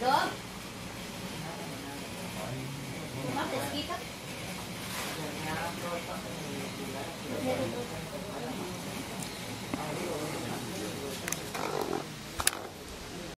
走